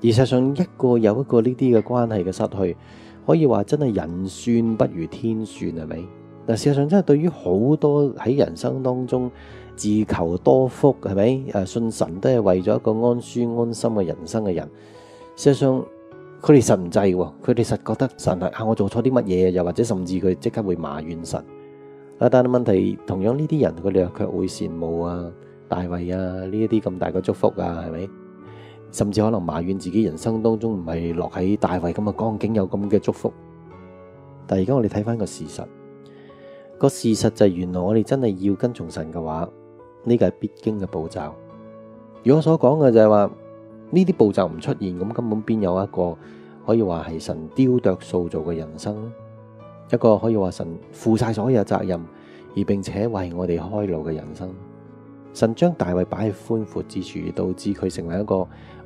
而實上，一個有一個呢啲嘅關係嘅失去，可以話真係人算不如天算，係咪？嗱，事實上真係對於好多喺人生當中自求多福，係咪？诶，信神都係為咗一個安舒安心嘅人生嘅人。事實上，佢哋實唔制喎，佢哋實覺得神係啊，我做錯啲乜嘢？又或者甚至佢即刻會埋怨神。啊，但係問題同樣呢啲人，佢哋又卻會羨慕啊大卫啊呢一啲咁大嘅祝福啊，係咪？甚至可能埋怨自己人生当中唔系落喺大卫咁嘅光景有咁嘅祝福，但而家我哋睇翻个事实，个事实就系原来我哋真系要跟从神嘅话，呢个系必经嘅步骤。如我所讲嘅就系话呢啲步骤唔出现，咁根本边有一个可以话系神雕琢塑造嘅人生，一个可以话神负晒所有责任，而并且为我哋开路嘅人生。神将大卫摆喺宽阔之处，导致佢成为一个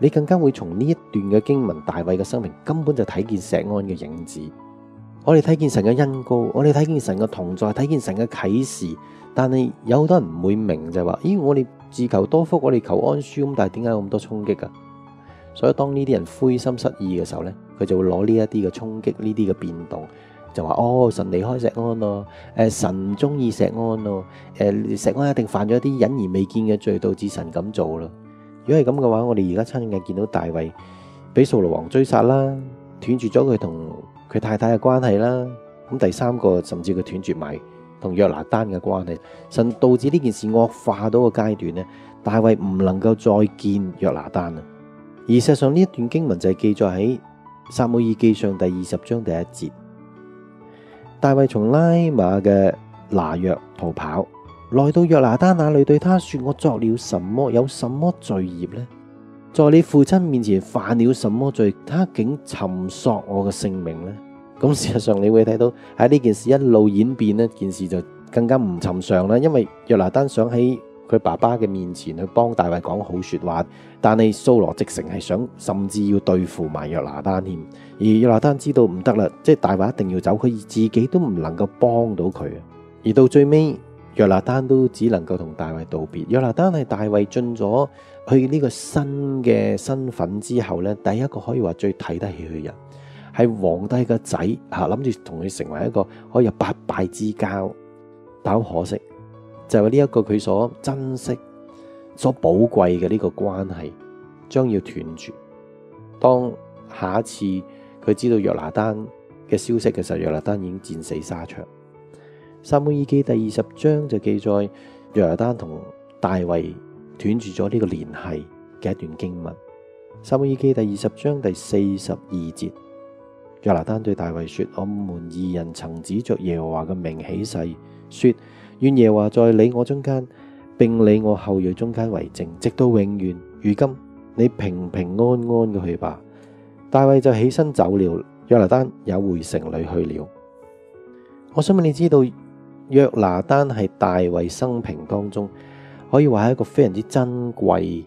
你更加會從呢一段嘅經文，大卫嘅生命根本就睇見石安嘅影子。我哋睇見神嘅恩膏，我哋睇見神嘅同在，睇見神嘅啟示。但係有好多人唔會明就係話，咦，我哋自求多福，我哋求安舒咁，但係點解有咁多衝擊啊？所以當呢啲人灰心失意嘅時候呢，佢就會攞呢一啲嘅衝擊，呢啲嘅變動，就話哦，神離開石安咯，诶，神唔中意石安咯，诶，石安一定犯咗一啲隱而未見嘅罪，導致神咁做咯。如果係咁嘅話，我哋而家親眼見到大衛俾掃羅王追殺啦，斷絕咗佢同佢太太嘅關係啦。咁第三個甚至佢斷絕埋同約拿丹嘅關係，甚導致呢件事惡化到個階段呢，大衛唔能夠再見約拿丹啊。而事實上呢一段經文就係記載喺撒母耳記上第二十章第一節，大衛從拉馬嘅拿約逃跑。來到約拿丹那裏，對他說：我作了什麼？有什麼罪孽呢？在你父親面前犯了什麼罪？他竟寻索我嘅性命呢？咁事實上你會睇到喺呢件事一路演變呢件事就更加唔尋常啦。因為約拿丹想喺佢爸爸嘅面前去幫大卫講好說話，但係掃羅直成係想甚至要對付埋約拿丹添。而約拿丹知道唔得啦，即係大卫一定要走，佢自己都唔能夠幫到佢。而到最尾。約拿丹都只能夠同大卫道別。約拿丹係大卫進咗去呢個新嘅身份之後咧，第一個可以話最睇得起佢嘅人，係皇帝嘅仔吓，諗住同佢成為一個可以有八拜之交。但好可惜，就係呢一個佢所珍惜、所寶貴嘅呢個關係，將要斷絕。當下一次佢知道約拿丹嘅消息嘅時候，約拿丹已經戰死沙場。撒母耳記第二十章就記載約拿丹同大衛斷絕咗呢個聯繫嘅一段經文。撒母耳記第二十章第四十二節，約拿丹對大衛說：我們二人曾指着耶和華嘅名起誓，說願耶和華在你我中間，並你我後裔中間為證，直到永遠。如今你平平安安嘅去吧。大衛就起身走了，約拿丹也回城里去了。我想問你知道？約拿丹係大衛生平當中可以話係一個非常之珍貴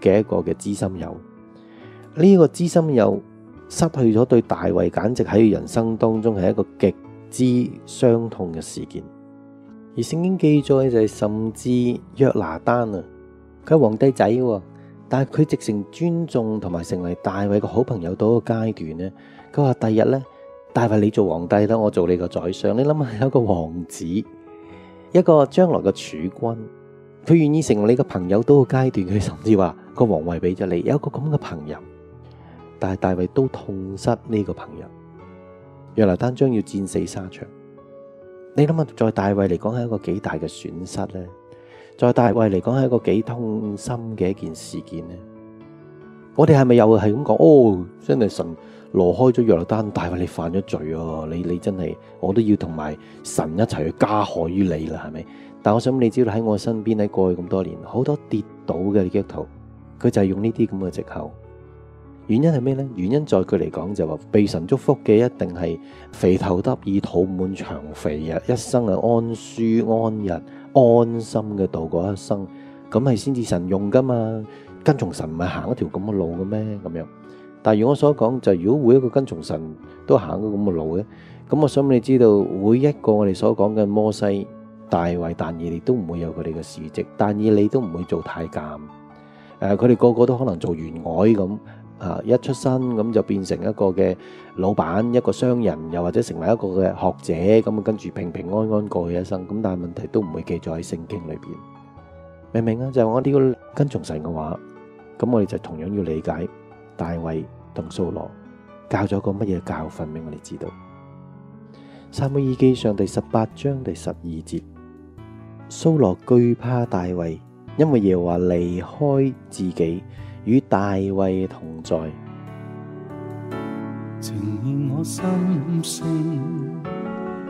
嘅一個嘅知心友。呢個知心友失去咗對大衛，簡直喺人生當中係一個極之傷痛嘅事件。而聖經記載就係甚至約拿丹啊，佢係皇帝仔，但係佢直成尊重同埋成為大衛嘅好朋友到一個階段呢。佢話第日呢。大卫，你做皇帝啦，我做你個宰相。你諗下，有一個王子，一個將來嘅储君，佢願意成為你嘅朋友，到個階段，佢甚至話個皇位俾咗你，有一個咁嘅朋友。但係大卫都痛失呢個朋友，約拿丹將要戰死沙場。你諗下，在大卫嚟講係一個幾大嘅損失咧？在大卫嚟講係一個幾痛心嘅一件事件咧？我哋係咪又係咁講？哦，真係神挪開咗約拿單，大衛你犯咗罪哦！你你真係，我都要同埋神一齊去加害於你啦，係咪？但我想你知道喺我身邊喺過去咁多年，好多跌倒嘅基督徒，佢就係用呢啲咁嘅藉口。原因係咩呢？原因在佢嚟講就話被神祝福嘅一定係肥頭得意、肚滿腸肥啊，一生係安舒安逸、安心嘅度過一生，咁係先至神用噶嘛？跟從神唔係行一條咁嘅路嘅咩？咁樣。但如我所講就，如果每一個跟從神都行咗咁嘅路咧，咁我想你知道，每一個我哋所講嘅摩西。大衛、但以你都唔會有佢哋嘅事蹟，但以你都唔會做太監。誒、佢哋個個都可能做員外咁啊，一出生咁就變成一個嘅老闆，一個商人，又或者成為一個嘅學者，咁跟住平平安安過去一生。咁但係問題都唔會記載喺聖經裏邊，明唔明啊？就係、我呢個跟從神嘅話，咁我哋就同樣要理解大衛同掃羅教咗個乜嘢教訓俾我哋知道。撒母耳記上第十八章第十二節。蘇羅懼怕大衛，因為耶和華離開自己，與大衛同在。呈現我心聲，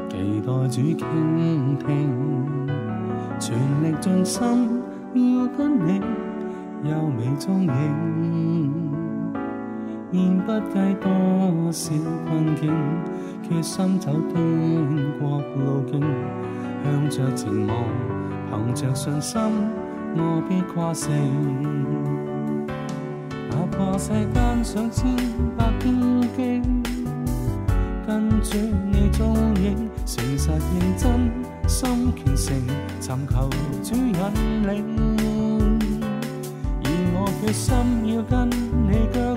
期待主傾聽，全力盡心要跟你優美蹤影，現不计多少困境，决心走天國路径。向着前望，凭着信心，我必跨勝。踏過世间上千百荆棘，跟住你踪影，诚实认真，心虔诚，寻求主引领。而我决心要跟你。